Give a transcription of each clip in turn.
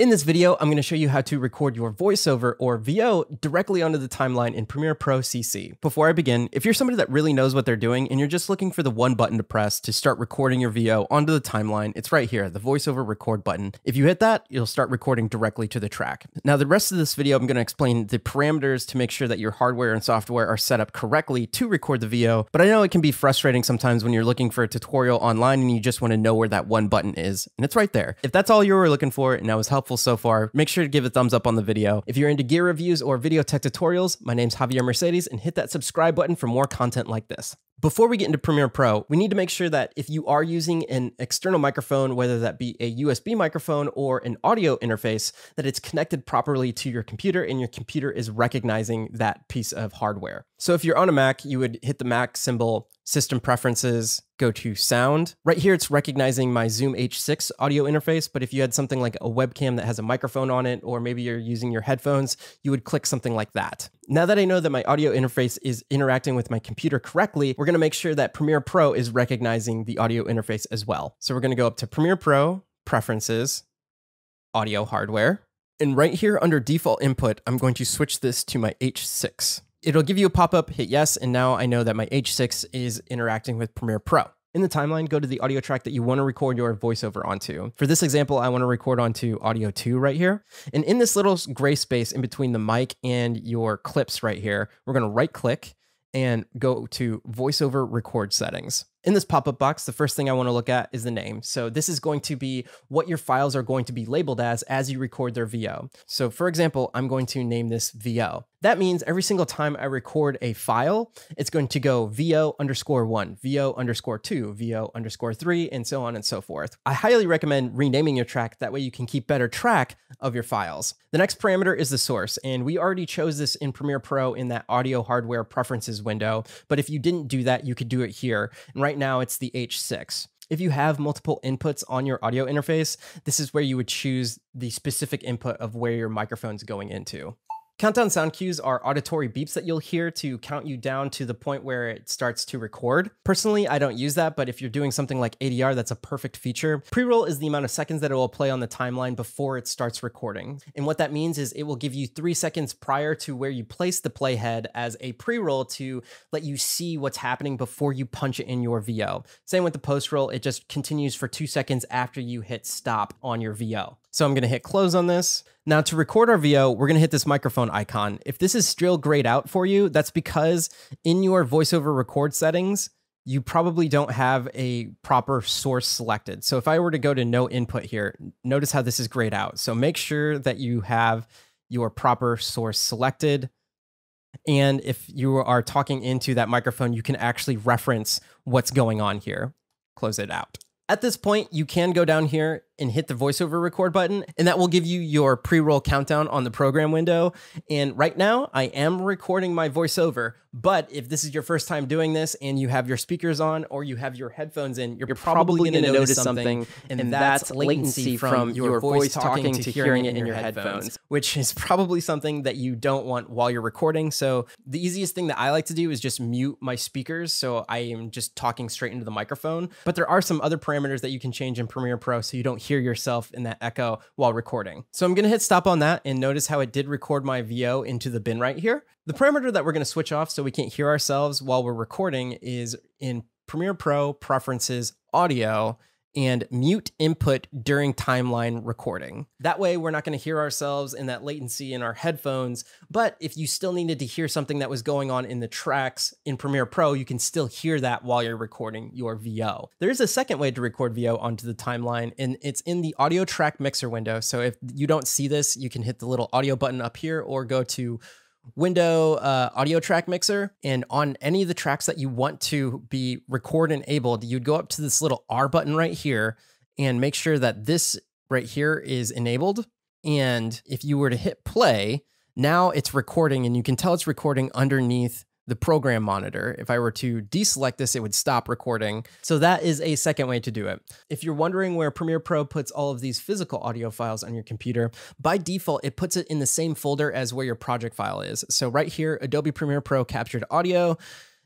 In this video, I'm going to show you how to record your voiceover or VO directly onto the timeline in Premiere Pro CC. Before I begin, if you're somebody that really knows what they're doing and you're just looking for the one button to press to start recording your VO onto the timeline, it's right here, the voiceover record button. If you hit that, you'll start recording directly to the track. Now, the rest of this video, I'm going to explain the parameters to make sure that your hardware and software are set up correctly to record the VO, but I know it can be frustrating sometimes when you're looking for a tutorial online and you just want to know where that one button is, and it's right there. If that's all you were looking for and that was helpful so far, make sure to give a thumbs up on the video. If you're into gear reviews or video tech tutorials, my name's Javier Mercedes and hit that subscribe button for more content like this. Before we get into Premiere Pro, we need to make sure that if you are using an external microphone, whether that be a USB microphone or an audio interface, that it's connected properly to your computer and your computer is recognizing that piece of hardware. So if you're on a Mac, you would hit the Mac symbol, system preferences, go to sound. Right here, it's recognizing my Zoom H6 audio interface, but if you had something like a webcam that has a microphone on it, or maybe you're using your headphones, you would click something like that. Now that I know that my audio interface is interacting with my computer correctly, we're gonna make sure that Premiere Pro is recognizing the audio interface as well. So we're gonna go up to Premiere Pro, Preferences, Audio Hardware, and right here under default input, I'm going to switch this to my H6 it'll give you a pop-up, hit yes, and now I know that my H6 is interacting with Premiere Pro. In the timeline, go to the audio track that you want to record your voiceover onto. For this example, I want to record onto audio 2 right here. And in this little gray space in between the mic and your clips right here, we're going to right click and go to voiceover record settings. In this pop-up box, the first thing I want to look at is the name. So this is going to be what your files are going to be labeled as as you record their VO. So for example, I'm going to name this VO. That means every single time I record a file, it's going to go VO underscore one, VO underscore two, VO underscore three, and so on and so forth. I highly recommend renaming your track. That way you can keep better track of your files. The next parameter is the source, and we already chose this in Premiere Pro in that audio hardware preferences window. But if you didn't do that, you could do it here. And right now it's the H6. If you have multiple inputs on your audio interface, this is where you would choose the specific input of where your microphone's going into. Countdown sound cues are auditory beeps that you'll hear to count you down to the point where it starts to record. Personally, I don't use that, but if you're doing something like ADR, that's a perfect feature. Pre-roll is the amount of seconds that it will play on the timeline before it starts recording. And what that means is it will give you three seconds prior to where you place the playhead as a pre-roll to let you see what's happening before you punch it in your VO. Same with the post-roll, it just continues for two seconds after you hit stop on your VO. So I'm gonna hit close on this. Now to record our VO, we're gonna hit this microphone icon. If this is still grayed out for you, that's because in your voiceover record settings, you probably don't have a proper source selected. So if I were to go to no input here, notice how this is grayed out. So make sure that you have your proper source selected. And if you are talking into that microphone, you can actually reference what's going on here. Close it out. At this point, you can go down here and hit the voiceover record button, and that will give you your pre roll countdown on the program window. And right now, I am recording my voiceover. But if this is your first time doing this and you have your speakers on or you have your headphones in, you're, you're probably, going to notice something, and, and that's latency from your voice talking to hearing it in your headphones, which is probably something that you don't want while you're recording. So the easiest thing that I like to do is just mute my speakers so I am just talking straight into the microphone. But there are some other parameters that you can change in Premiere Pro so you don't hear yourself in that echo while recording. So I'm going to hit stop on that and notice how it did record my VO into the bin right here. The parameter that we're going to switch off so we can't hear ourselves while we're recording is in Premiere Pro Preferences Audio and mute input during timeline recording. That way, we're not going to hear ourselves in that latency in our headphones. But if you still needed to hear something that was going on in the tracks in Premiere Pro, you can still hear that while you're recording your VO. There is a second way to record VO onto the timeline, and it's in the audio track mixer window. So if you don't see this, you can hit the little audio button up here or go to window uh, audio track mixer and on any of the tracks that you want to be record enabled you'd go up to this little r button right here and make sure that this right here is enabled. And if you were to hit play now it's recording and you can tell it's recording underneath the program monitor. If I were to deselect this, it would stop recording. So that is a second way to do it. If you're wondering where Premiere Pro puts all of these physical audio files on your computer, by default, it puts it in the same folder as where your project file is. So right here, Adobe Premiere Pro captured audio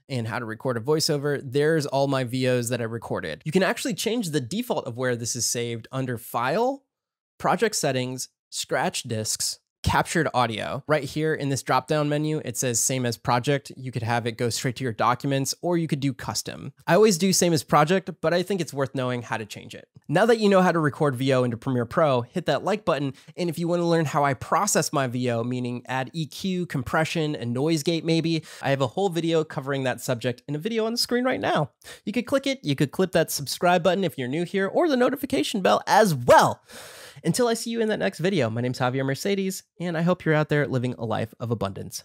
and how to record a voiceover, there's all my VOs that I recorded. You can actually change the default of where this is saved under File, Project Settings, scratch discs, captured audio. Right here in this drop down menu, it says same as project. You could have it go straight to your documents or you could do custom. I always do same as project, but I think it's worth knowing how to change it. Now that you know how to record VO into Premiere Pro, hit that like button. And if you want to learn how I process my VO, meaning add EQ, compression, and noise gate maybe, I have a whole video covering that subject in a video on the screen right now. You could click it, you could clip that subscribe button if you're new here, or the notification bell as well. Until I see you in that next video, my name's Javier Mercedes, and I hope you're out there living a life of abundance.